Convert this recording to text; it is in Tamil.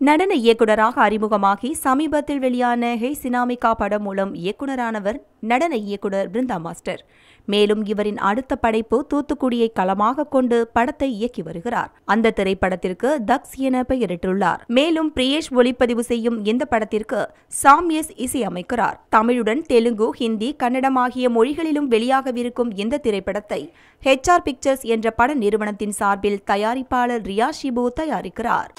நடன இயக்குனராக அறிமுகமாகி சமீபத்தில் வெளியான ஹே சினாமிகா படம் மூலம் இயக்குனரானவர் நடன இயக்குனர் பிருந்தா மாஸ்டர். மேலும் இவரின் அடுத்த படைப்பு தூத்துக்குடியை களமாக கொண்டு படத்தை இயக்கி வருகிறார். அந்த திரைப்படத்திற்கு தக்ஸ் என பெயரிட்டுள்ளார். மேலும் பிரியேஷ் ஒளிப்பதிவு செய்யும் இந்த படத்திற்கு சாம் எஸ் இசையமைக்கிறார் தமிழுடன் தெலுங்கு ஹிந்தி கன்னடம் ஆகிய மொழிகளிலும் வெளியாகவிருக்கும் இந்த திரைப்படத்தை ஹெச்ஆர் பிக்சர்ஸ் என்ற பட நிறுவனத்தின் சார்பில் தயாரிப்பாளர் ரியா ஷிபு தயாரிக்கிறார்.